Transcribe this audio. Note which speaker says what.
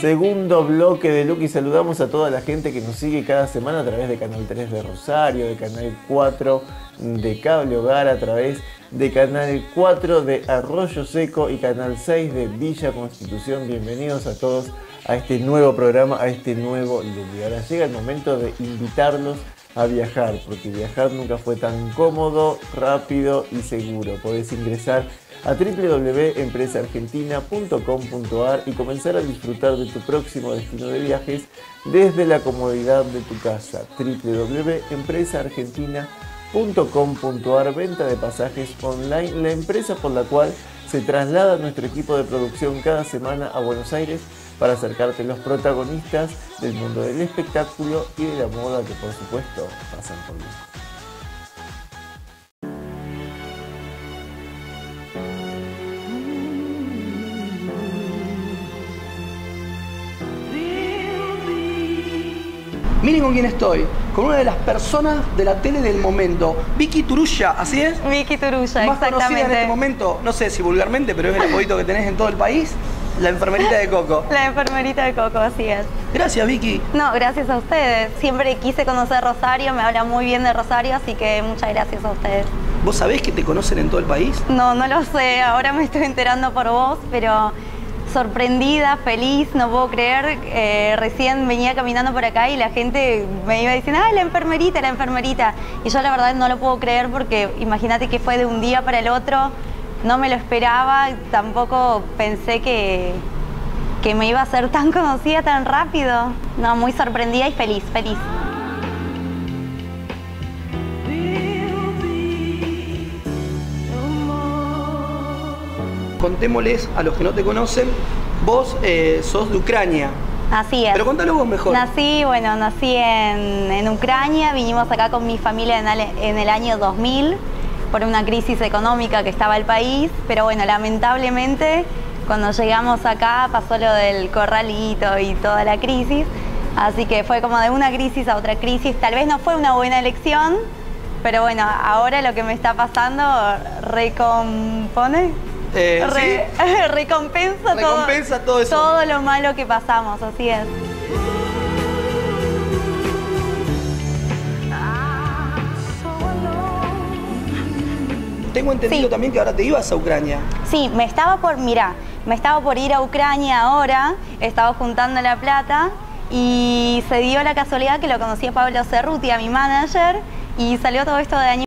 Speaker 1: Segundo bloque de Look y saludamos a toda la gente que nos sigue cada semana a través de Canal 3 de Rosario, de Canal 4 de Cable Hogar, a través de Canal 4 de Arroyo Seco y Canal 6 de Villa Constitución. Bienvenidos a todos a este nuevo programa, a este nuevo. Y ahora llega el momento de invitarlos a viajar, porque viajar nunca fue tan cómodo, rápido y seguro. Podés ingresar a www.empresaargentina.com.ar y comenzar a disfrutar de tu próximo destino de viajes desde la comodidad de tu casa. www.empresaargentina.com.ar Venta de pasajes online, la empresa por la cual se traslada nuestro equipo de producción cada semana a Buenos Aires para acercarte a los protagonistas del mundo del espectáculo y de la moda que por supuesto pasan por Lujo.
Speaker 2: Miren con quién estoy. Con una de las personas de la tele del momento. Vicky Turulla, ¿así es?
Speaker 3: Vicky Turulla,
Speaker 2: Más conocida en
Speaker 3: exactamente.
Speaker 2: este momento, no sé si vulgarmente, pero es el apodito que tenés en todo el país. La enfermerita de Coco.
Speaker 3: La enfermerita de Coco, así es.
Speaker 2: Gracias, Vicky.
Speaker 3: No, gracias a ustedes. Siempre quise conocer Rosario, me habla muy bien de Rosario, así que muchas gracias a ustedes.
Speaker 2: ¿Vos sabés que te conocen en todo el país?
Speaker 3: No, no lo sé, ahora me estoy enterando por vos, pero sorprendida, feliz, no puedo creer. Eh, recién venía caminando por acá y la gente me iba diciendo, ah, la enfermerita, la enfermerita. Y yo la verdad no lo puedo creer porque imagínate que fue de un día para el otro, no me lo esperaba, tampoco pensé que, que me iba a ser tan conocida tan rápido. No, muy sorprendida y feliz, feliz.
Speaker 2: Contémosles a los que no te conocen, vos eh, sos de Ucrania.
Speaker 3: Así es.
Speaker 2: Pero contalo vos mejor.
Speaker 3: Nací, bueno, nací en, en Ucrania, vinimos acá con mi familia en, en el año 2000 por una crisis económica que estaba el país, pero bueno, lamentablemente cuando llegamos acá pasó lo del corralito y toda la crisis, así que fue como de una crisis a otra crisis, tal vez no fue una buena elección, pero bueno, ahora lo que me está pasando recompone.
Speaker 2: Eh,
Speaker 3: Re- recompensa,
Speaker 2: Recompensa todo eso.
Speaker 3: todo lo malo que pasamos, así es.
Speaker 2: Tengo entendido
Speaker 3: Sí.
Speaker 2: también que ahora te ibas a Ucrania.
Speaker 3: Sí, me estaba por, mira, me estaba por ir a Ucrania ahora, estaba juntando la plata y se dio la casualidad que lo conocí a Pablo Cerruti, a mi manager, y salió todo esto de año